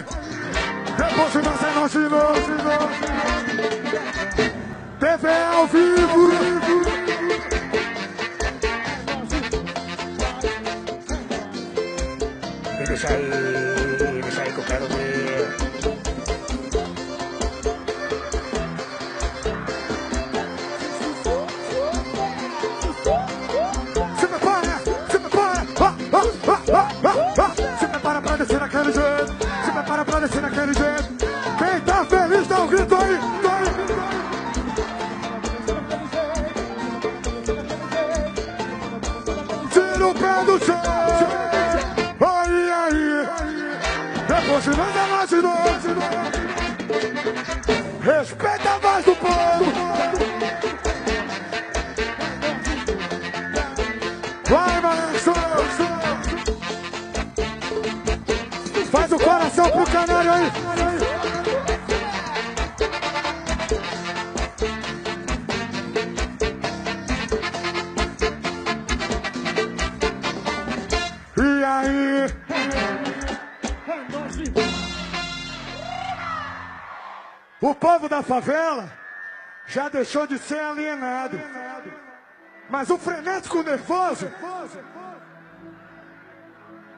depois de é nós de. TV ao vivo. Deixa aí, deixa aí que eu quero ver. Tira o pé do chão. Aí, aí. Depois é nós de novo. Respeita a voz do povo. Vai, maestro. Faz o coração pro canário aí. O povo da favela já deixou de ser alienado. Mas o frenético nervoso.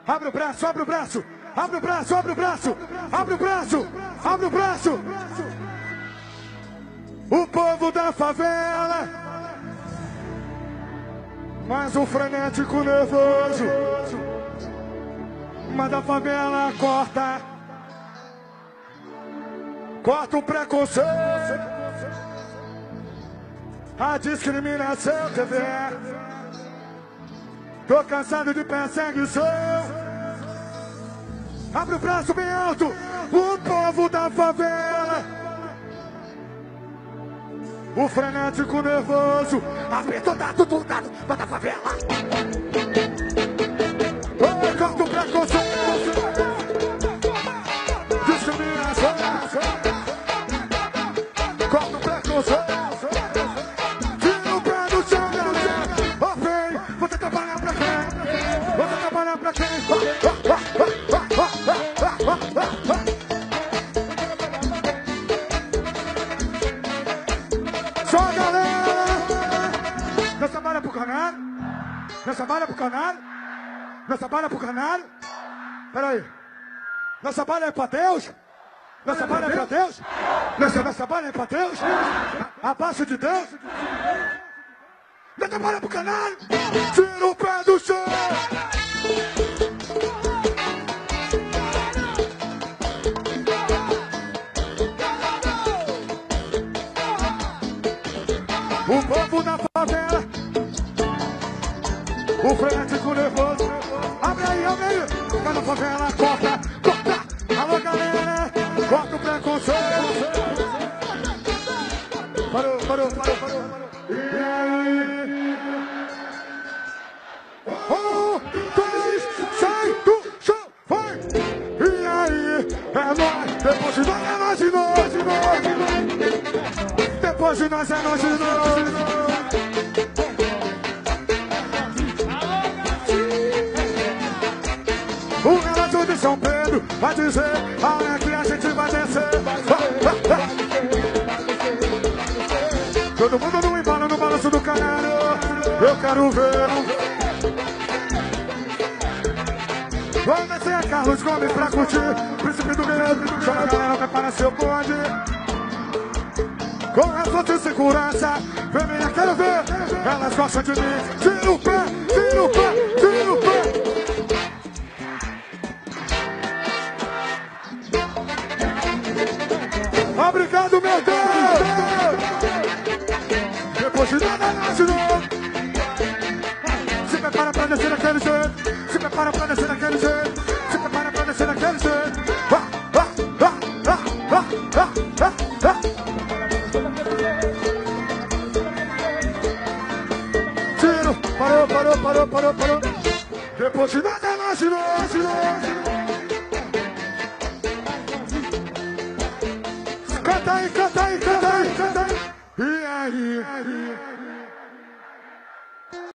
Abre o braço, abre o braço, abre o braço, abre o braço, abre o braço, abre o braço. O povo da favela. Mas o frenético nervoso. Mas da favela corta. Corta o preconceito. A discriminação vem. Tô cansado de perseguição. Abre o braço bem alto. O povo da favela. O frenético nervoso. Apertou, tá tudo dado pra da favela. Pra quem? Só a galera! Nós trabalha pro canal? Nós trabalha pro canal? Nós trabalha pro canal? Peraí. Nós trabalha é pra Deus? Nós trabalha é pra Deus? Nós, nós trabalha é pra Deus? Abaixo de Deus? Nós trabalha pro canal? Tira o pé do chão! O povo da favela. O frenético nervoso. Abre aí, abre aí. Vai na favela, corta, corta. Alô, galera. Corta o preconceito. Parou, parou, parou, parou. E aí? Um, dois, sai do vai! E aí? É nóis, depois de nós é nós de de de nós é nós de nós. O garoto de São Pedro vai dizer aonde é que a gente vai descer. Todo mundo no embalo, no balanço do canário. Eu quero ver. Vamos descer a Carlos Gomes pra curtir. Príncipe do Guerreiro. Chama a galera, prepara seu bonde. Com razão de segurança. Vem, minha, quero ver. Elas gostam de mim. Tira o pé, tira o pé, tira o pé. Obrigado, meu Deus! Depois de nada, novo. Se prepara pra descer daquele jeito. Se prepara pra descer daquele jeito. Parou, parou, parou, parou. Depois de nada, nasce novo, nasce novo. Canta aí, canta aí?